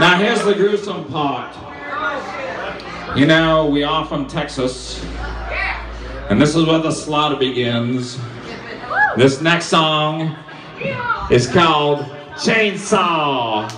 Now here's the gruesome part. You know, we are from Texas. And this is where the slaughter begins. This next song is called Chainsaw.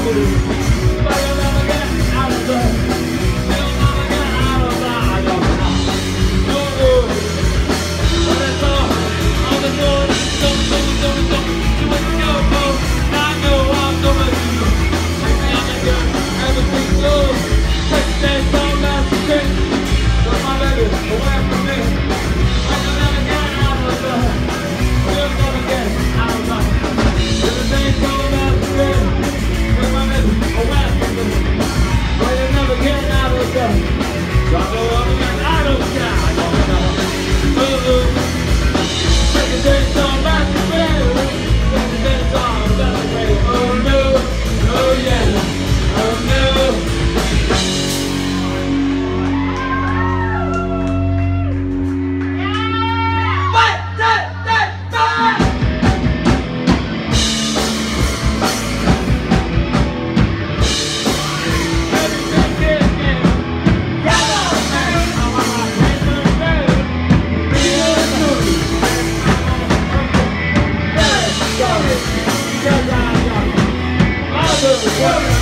Obrigado. Yeah.